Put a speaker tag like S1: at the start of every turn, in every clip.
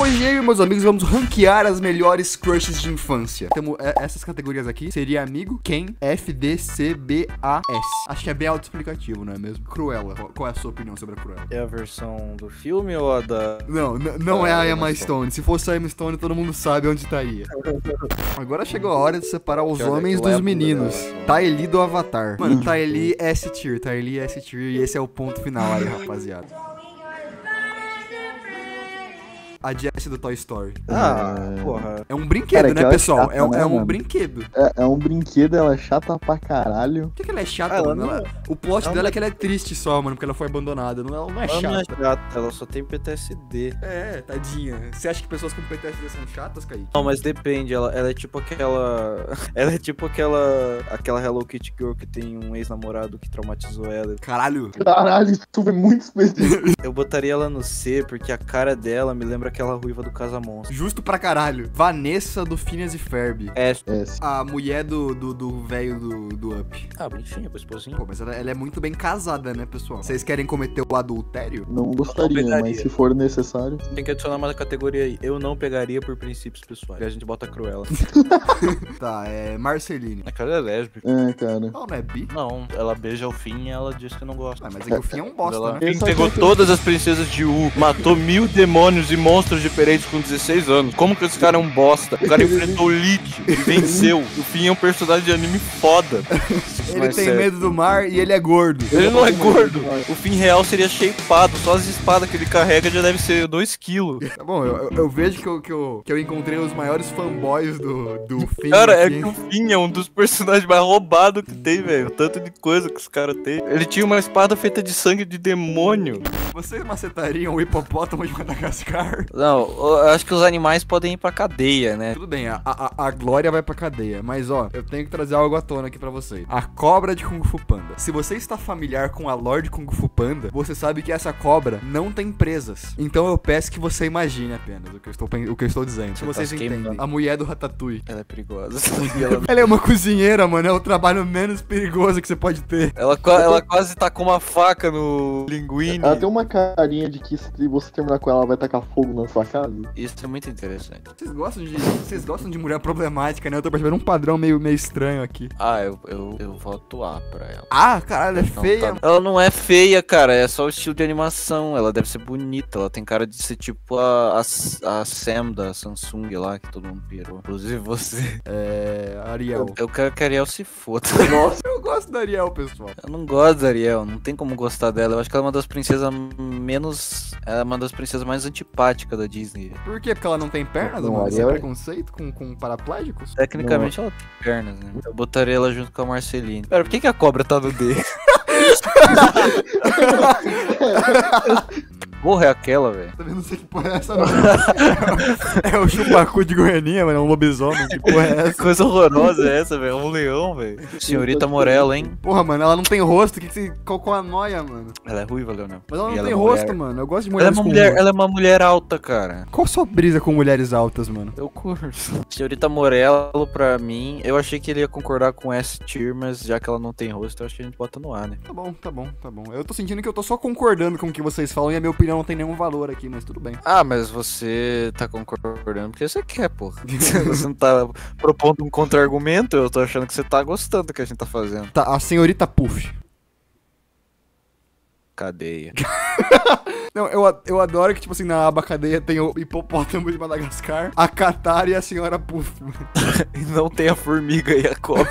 S1: Hoje eu e meus amigos vamos ranquear as melhores crushes de infância. Temos é, essas categorias aqui. Seria amigo, quem, F, D, C, B, A, S. Acho que é bem autoexplicativo, não é mesmo? Cruella. Qual, qual é a sua opinião sobre a Cruella?
S2: É a versão do filme ou a da.
S1: Não, não é a
S2: Ah,
S1: Emma Stone. Se fosse a Emma Stone, todo mundo sabe onde estaria. Agora chegou a hora de separar os homens
S2: é
S1: dos
S2: bunda
S1: meninos. Taeli do Avatar. Mano, Taeli S tier, Taeli S tier. E esse é o ponto final aí, rapaziada. A Jessie do Toy Story.
S2: Ah,
S3: É.
S2: porra.
S1: É um brinquedo,
S3: Cara,
S1: né,
S3: aquela
S1: pessoal?
S3: chata,
S1: é, um-
S3: né,
S1: é um
S3: mano?
S1: brinquedo.
S3: É, é um brinquedo, ela é chata pra caralho.
S1: Por que, que ela é chata,
S2: Ah, ela
S1: mano?
S2: não-
S1: Ela- o plot
S2: ela
S1: dela
S2: não-
S1: é que ela é triste só, mano, porque ela foi abandonada. Não, ela não é
S2: Ela não é
S1: chata.
S2: chata, ela só tem PTSD.
S1: É, tadinha. Você acha que pessoas com PTSD são chatas, Kaique?
S2: Não, mas depende, ela, ela é tipo aquela. Ela é tipo aquela. Aquela Hello Kitty Girl que tem um ex-namorado que traumatizou ela.
S1: Caralho.
S3: Caralho, isso é muito específico.
S2: Eu botaria ela no C porque a cara dela me lembra aquela ruiva do Casa Monstro.
S1: Justo pra caralho. Vanessa do Phineas e Ferb.
S2: É.
S3: É.
S1: A mulher do do do velho do, do Up.
S2: Ah, bonitinha, com esposinha.
S1: Pô, mas ela, ela é muito bem casada, né, pessoal? Vocês querem cometer o adultério?
S3: não gostaria,
S2: pegaria.
S3: mas se for necessário.
S2: Tem que adicionar uma categoria aí. Eu não pegaria por princípios pessoais. A gente bota Cruella.
S1: Tá, é Marceline.
S2: A cara é lésbica.
S3: É, cara.
S1: Ela não é bi?
S2: Não, ela beija o fim e ela diz que não gosta.
S1: Ah, mas é que o fim é um bosta,
S2: ela
S1: né?
S3: Só
S2: pegou todas as princesas de U, matou mil demônios e monstros diferentes com 16 anos. Como que esse cara é um bosta? O cara enfrentou o Lich e venceu. O Finn é um personagem de anime foda.
S1: Ele
S2: Mas
S1: tem
S2: é-
S1: medo do mar e ele é gordo.
S2: Ele não é gordo. O Finn real seria shapeado. Só as espadas que ele carrega já deve ser 2kg.
S1: Tá bom, eu, eu- vejo que eu, que, eu, que eu encontrei os maiores fanboys do, do fim.
S2: Cara, é que o Finn é um dos personagens mais roubados que tem, velho. Tanto de coisa que os caras têm. Ele tinha uma espada feita de sangue de demônio.
S1: Vocês macetariam o hipopótamo de Madagascar?
S2: Não, eu acho que os animais podem ir pra cadeia, né?
S1: Tudo bem, a, a, a Glória vai pra cadeia, mas ó, eu tenho que trazer algo à tona aqui pra vocês. A cobra de Kung Fu Panda. Se você está familiar com a lore de Kung Fu Panda, você sabe que essa cobra não tem presas. Então eu peço que você imagine apenas o que eu estou, o que eu estou dizendo. Se
S2: Você tá
S1: vocês
S2: se
S1: entendem. A mulher do Ratatouille.
S2: Ela é perigosa. Ela,
S1: é uma cozinheira, mano. É o trabalho menos perigoso que você pode ter.
S2: ela, ela quase tá com uma faca no linguine.
S3: Ela tem uma carinha de que se você terminar com ela, ela vai tacar fogo na sua casa.
S2: Isso é muito interessante.
S1: Vocês gostam de. Vocês gostam de mulher problemática, né? Eu tô percebendo um padrão meio, meio estranho aqui.
S2: Ah, eu, eu, eu voto A pra ela.
S1: Ah, caralho, é
S2: Não,
S1: feia.
S2: tá- Ela não é feia, cara. É só o estilo de animação. Ela deve ser bonita. Ela tem cara de ser tipo a, a, a Sam da Samsung lá, que todo mundo pirou. Inclusive você.
S1: É. Ariel.
S2: Eu quero que a Ariel se foda.
S3: Nossa,
S1: Eu gosto da Ariel, pessoal.
S2: Eu não gosto da Ariel, não tem como gostar dela. Eu acho que ela é uma das princesas menos. Ela é uma das princesas mais antipáticas da Disney.
S1: Por quê? Porque ela não tem pernas,
S3: Não?
S1: Você
S3: é-
S1: preconceito com, com paraplégicos?
S2: Tecnicamente ela tem pernas, né? Eu botaria ela junto com a Marceline. Pera, por que, que a cobra tá no D? Porra, é aquela, velho.
S1: Também não sei que porra é essa, não. é o chupacu de Goianinha, mano. É um lobisomem. Que porra é essa?
S2: Coisa horrorosa é essa, velho? É um leão, velho. Senhorita Morella, hein?
S1: Porra, mano, ela não tem rosto. Que que você... Qual, qual a noia, mano?
S2: Ela é ruiva, Leonel.
S1: Mas ela não
S2: E ela
S1: tem
S2: é
S1: rosto,
S2: mulher.
S1: mano. Eu gosto de
S2: Ela é,
S1: mulheres
S2: uma
S1: com
S2: mulher, ela é uma mulher alta, cara.
S1: Qual a sua brisa com mulheres altas, mano?
S2: Eu curto. Senhorita Morello, pra mim, eu achei que ele ia concordar com S tier, mas já que ela não tem rosto, eu acho que a gente bota no A, né?
S1: Tá bom, tá bom, tá bom. Eu tô sentindo que eu tô só concordando com o que vocês falam e a minha opinião não tem nenhum valor aqui, mas tudo bem.
S2: Ah, mas você tá concordando porque você quer, porra. você não tá propondo um contra-argumento, eu tô achando que você tá gostando do que a gente tá fazendo.
S1: Tá, a senhorita Puff.
S2: Cadeia.
S1: Não, eu, eu adoro que, tipo assim, na aba cadeia tem o hipopótamo de Madagascar, a Qatar e a senhora Puff.
S2: e não tem a formiga e a cobra.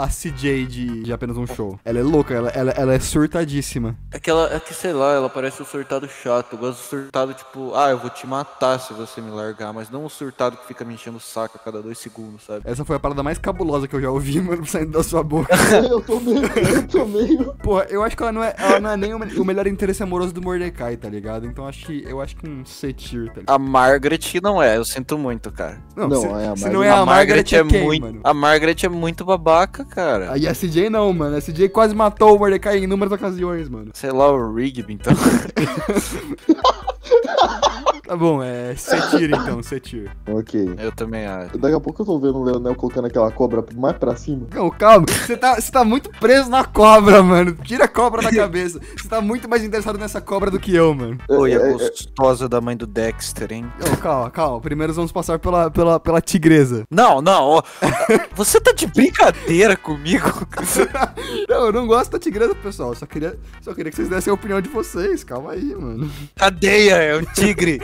S1: A CJ de, de apenas um show. Ela é louca, ela, ela, ela é surtadíssima.
S2: É que ela, é que sei lá, ela parece um surtado chato. Eu gosto do surtado tipo, ah, eu vou te matar se você me largar, mas não um surtado que fica me enchendo o saco a cada dois segundos, sabe?
S1: Essa foi a parada mais cabulosa que eu já ouvi, mano, saindo da sua boca.
S3: eu tô meio. Eu tô meio.
S1: Porra, eu acho que ela não é, ela não é nem o, o melhor interesse amoroso do Mordecai, tá ligado? Então acho que eu acho que um C tier, tá ligado?
S2: A Margaret não é, eu sinto muito, cara.
S3: Não,
S1: se,
S3: é a
S1: se
S3: Margaret.
S1: não é a, Margaret, é, quem,
S2: muito.
S1: mano?
S2: A Margaret é muito babaca, cara.
S1: Aí a CJ não, mano. A CJ quase matou o Mordecai em inúmeras ocasiões, mano.
S2: Sei lá, o Rigby, então.
S1: Tá bom, é C-tier então, C-tier.
S3: Ok.
S2: Eu também acho.
S3: Daqui a pouco eu tô vendo o Leonel colocando aquela cobra mais pra cima.
S1: Não, calma, você tá, tá muito preso na cobra, mano. Tira a cobra da cabeça. Você tá muito mais interessado nessa cobra do que eu, mano.
S2: Oi,
S3: É,
S2: a
S3: é,
S2: gostosa da mãe do Dexter, hein?
S1: Não, calma, calma. Primeiro vamos passar pela, pela, pela tigresa.
S2: Não, não, ó. Você tá de brincadeira comigo?
S1: Não, eu não gosto da tigresa, pessoal. Só queria, só queria que vocês dessem a opinião de vocês. Calma aí, mano.
S2: Cadeia, é o tigre.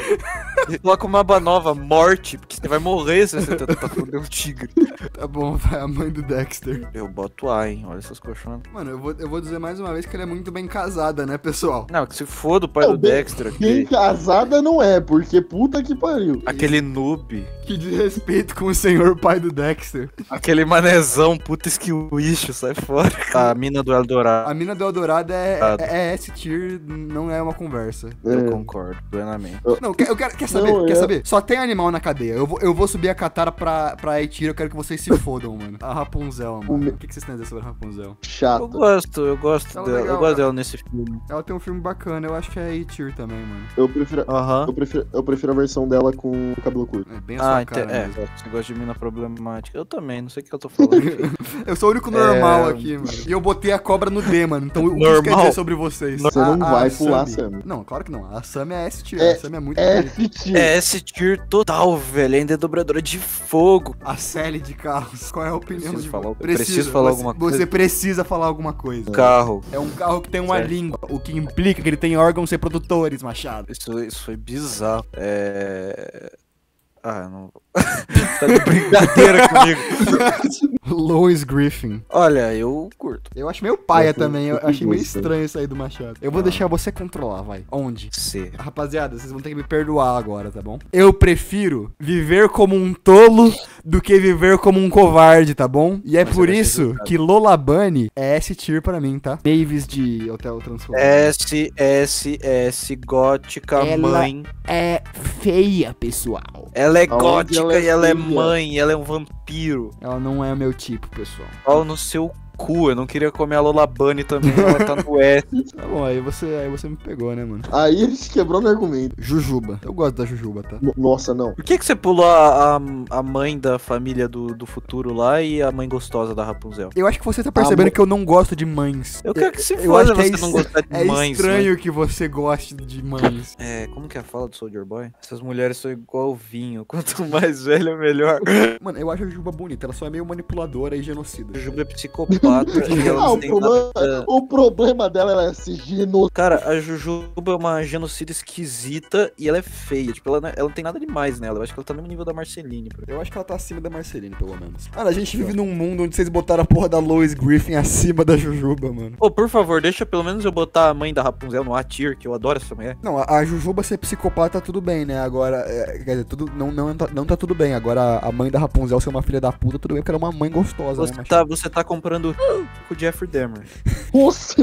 S2: Coloca uma aba nova, morte, porque você vai morrer se você tentar foder um tigre.
S1: Tá bom, vai a mãe do Dexter.
S2: Eu boto A, hein? Olha essas colchonas.
S1: Mano, eu vou, eu vou dizer mais uma vez que ela é muito bem casada, né, pessoal?
S2: Não, que se foda o pai
S3: Não,
S2: do
S3: bem-
S2: Dexter,
S3: Bem
S2: aquele,
S3: casada não é, porque puta que pariu.
S2: aquele noob,
S1: Que desrespeito com o senhor pai do Dexter.
S2: aquele manezão, puta esquiwicho, sai fora. A mina do Eldorado.
S1: A mina do Eldorado é, é, é S-tier, não é uma conversa.
S2: Eu
S3: É.
S2: concordo, plenamente.
S1: Não, quer, eu quero, quer saber?
S3: Não,
S1: quer
S3: é-
S1: saber? Só tem animal na cadeia. Eu vou, eu vou subir a Katara pra, pra Aitira, eu quero que vocês se fodam, mano. A Rapunzel, mano.
S3: O me-
S1: que, que vocês têm a dizer sobre a Rapunzel?
S2: Eu
S3: Chato.
S2: gosto, eu gosto
S1: Ela
S2: dela.
S1: legal,
S2: eu gosto
S1: cara.
S2: dela nesse filme.
S1: Ela tem um filme bacana, eu acho que é A-tier também, mano.
S3: Eu prefiro,
S2: Aham.
S3: eu, prefiro, eu prefiro a versão dela com o cabelo curto.
S1: É bem a sua
S2: Ah,
S1: cara
S2: é,
S1: mesmo.
S2: você gosta de mina problemática. Eu também, não sei o que eu tô falando.
S1: Eu sou o único normal
S2: É.
S1: aqui, mano. E eu botei a cobra no D, mano. Então o que isso quer dizer sobre vocês?
S3: Você não vai pular a
S1: Sammy.
S3: Sammy.
S1: Não, claro que não. A Sammy é S-tier.
S3: É-
S1: a Sammy é muito
S3: É
S1: bonita.
S2: É esse tier total, velho. Ainda é dobradora de fogo.
S1: A Sally de carros. Qual é a opinião
S2: Preciso
S1: de
S2: falar-
S1: você?
S2: preciso falar
S1: você,
S2: alguma coisa?
S1: Você precisa falar alguma coisa.
S2: Carro.
S1: É um carro que tem uma
S2: Certo.
S1: língua, o que implica que ele tem órgãos reprodutores, Machado.
S2: Isso, isso foi bizarro. É. Ah, não. Tá de brincadeira comigo.
S1: Lois Griffin.
S2: Olha, eu curto.
S1: Eu acho meio paia
S3: Eu
S1: também, eu achei meio estranho isso aí do Machado. Eu vou deixar você controlar, vai. Onde?
S2: C.
S1: Rapaziada, vocês vão ter que me perdoar agora, tá bom? Eu prefiro viver como um tolo do que viver como um covarde, tá bom? E é
S2: Mas
S1: por isso que Lola Bunny é S-tier pra mim, tá? Mavis de Hotel Transformers.
S2: S, S, S, gótica,
S1: Ela-
S2: mãe.
S1: É feia, pessoal.
S2: Ela é gótica
S3: ela é
S2: ela é mãe, ela é um vampiro.
S1: Ela não é meu tipo, pessoal.
S2: Pau no seu cu, eu não queria comer a Lola Bunny também, ela tá no S.
S1: Tá bom, aí você, aí você me pegou, né, mano?
S3: Aí a gente quebrou no argumento.
S1: Jujuba. Eu gosto da Jujuba, tá?
S3: No- Nossa, não.
S2: Por que, que você pulou a, a, a mãe da família do, do futuro lá e a mãe gostosa da Rapunzel?
S1: Eu acho que você tá percebendo
S3: Ah,
S1: que eu não gosto de mães.
S2: Eu quero que se
S1: eu
S2: foda
S1: acho que é
S2: você não
S1: es-
S2: gostar de
S1: É
S2: mães.
S1: estranho que você goste de mães.
S2: É, como que é a fala do Soldier Boy? Essas mulheres são igual vinho, quanto mais velho, melhor.
S1: Mano, eu acho a Jujuba bonita, ela só é meio manipuladora e genocida.
S2: A Juba é psicopata e ela
S3: Ah,
S2: não
S3: o, problema,
S2: nada...
S3: o problema dela é ser genocida.
S2: Cara, a Jujuba é uma genocida esquisita e ela é feia. Tipo, ela não, ela não tem nada demais nela. Eu acho que ela tá no nível da Marceline. por
S1: Eu acho que ela tá acima da Marceline, pelo menos. Mano, a gente vive num mundo onde vocês botaram a porra da Lois Griffin acima da Jujuba, mano.
S2: Ô, por favor, deixa pelo menos eu botar a mãe da Rapunzel no A-tier, que eu adoro essa mulher.
S1: Não, a, a Jujuba ser psicopata tudo bem, né? Agora, é, quer dizer, tudo, não, não, tá, não tá tudo bem. Agora, a mãe da Rapunzel ser uma filha da puta, tudo bem, porque ela é uma mãe gostosa,
S2: Você
S1: né?
S2: Tá, você tá comprando com o Jeffrey Dahmer.
S3: Nossa.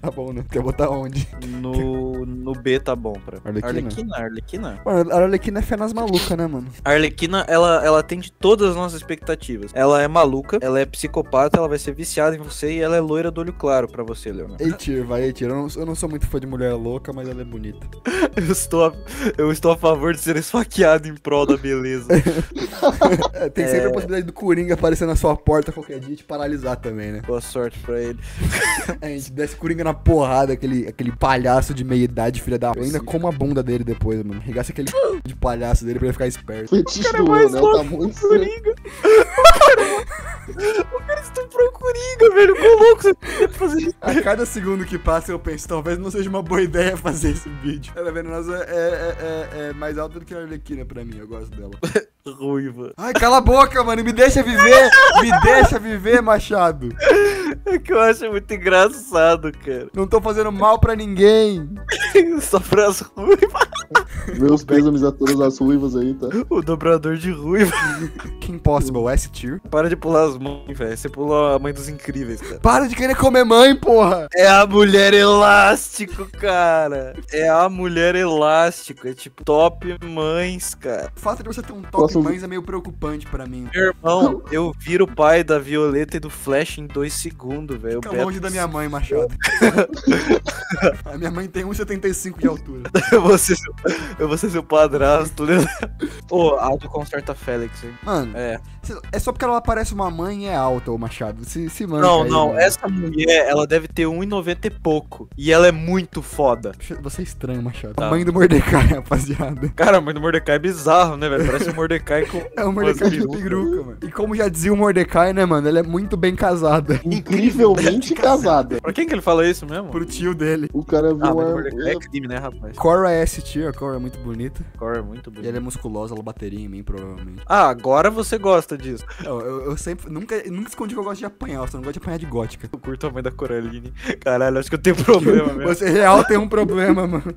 S1: tá bom, né? Quer botar onde?
S2: No, no B tá bom pra
S1: Arlequina?
S2: Arlequina, Arlequina.
S1: Mano, a Arlequina é fé nas malucas, né, mano?
S2: A Arlequina, ela, ela atende todas as nossas expectativas. Ela é maluca, ela é psicopata, ela vai ser viciada em você e ela é loira do olho claro pra você, Leonardo.
S1: Eitir, vai, Eitir. Eu não, eu não sou muito fã de mulher louca, mas ela é bonita.
S2: Eu estou, a, eu estou a favor de ser esfaqueado em prol da beleza.
S1: É, tem sempre a possibilidade do Coringa aparecer na sua porta qualquer dia e te paralisar também, né?
S2: Boa sorte pra ele.
S1: É, a gente desce Coringa na porrada, aquele, aquele palhaço de meia idade, filha da. Eu ainda como a bunda dele depois, mano. Regaça aquele de palhaço dele pra ele ficar esperto.
S3: Fetiche do Leonel tá muito.
S2: Coringa.
S1: cada segundo que passa eu penso, talvez não seja uma boa ideia fazer esse vídeo. Ela venenosa é, é, é, é mais alta do que a Arlequina pra mim, eu gosto dela.
S2: Ruiva.
S1: Ai, cala a boca, mano, me deixa viver! Me deixa viver, Machado!
S2: É que eu acho muito engraçado, cara.
S1: Não tô fazendo mal pra ninguém!
S2: Só pras ruivas.
S3: Meus pêsames a todas as ruivas aí, tá?
S2: O dobrador de ruiva.
S1: Que impossible, S-tier.
S2: Para de pular as mães, velho. Você pulou a mãe dos incríveis, cara.
S1: Para de querer comer mãe, porra!
S2: É a mulher elástico, cara. É a mulher elástico. É tipo top mães, cara.
S1: O fato de você ter um top
S3: Próximo-
S1: mães é meio preocupante pra mim.
S2: Meu irmão, eu viro o pai da Violeta e do Flash em dois segundos. segundo, velho. O
S1: Fica longe da minha mãe, Machado. a minha mãe tem 1,75 de altura.
S2: Eu vou ser seu, eu vou ser seu padrasto, né? Ô, Aldo conserta Félix, hein?
S1: Mano,
S2: É.
S1: é só porque ela parece uma mãe e é alta, ô Machado. Se, se manca
S2: Não,
S1: aí,
S2: não,
S1: mano.
S2: essa mulher, ela deve ter 1,90 e pouco. E ela é muito foda.
S1: Você é estranho, Machado.
S2: Tá.
S1: A mãe do Mordecai, rapaziada.
S2: Cara, a mãe do Mordecai é bizarro, né, velho? Parece um Mordecai com.
S1: É o Mordecai de
S2: peruca.
S1: mano. E como já dizia o Mordecai, né, mano? Ela é muito bem casada.
S3: Incrivelmente casada.
S2: Pra quem que ele fala isso mesmo?
S1: Pro tio dele.
S3: O cara viu
S2: Ah, mas o. Mordecai é crime, né, rapaz?
S1: Cora é S-tier, a Cora é muito bonita.
S2: Core é muito
S1: E
S2: bonito.
S1: ela é musculosa, ela bateria em mim, provavelmente.
S2: Ah, agora você gosta disso.
S1: Eu, eu, eu sempre, nunca, nunca escondi que eu gosto de apanhar, eu só não gosto de apanhar de gótica.
S2: Eu curto a mãe da Coraline. Caralho, acho que eu tenho problema mesmo.
S1: Você real tem um problema, mano.